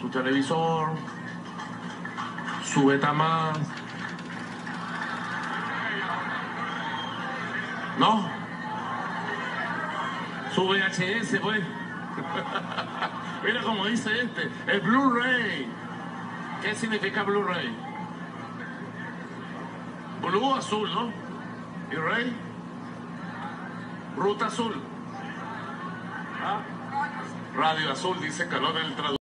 su televisor, su Betamax. ¿No? Su VHS, pues. Mira cómo dice este, el Blu-ray. ¿Qué significa Blu-ray? Blue azul, ¿no? ¿Y Ray? Ruta azul. ¿Ah? Radio azul, dice Calor el traductor.